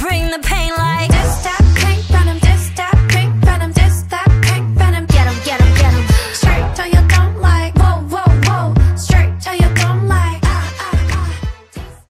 bring the pain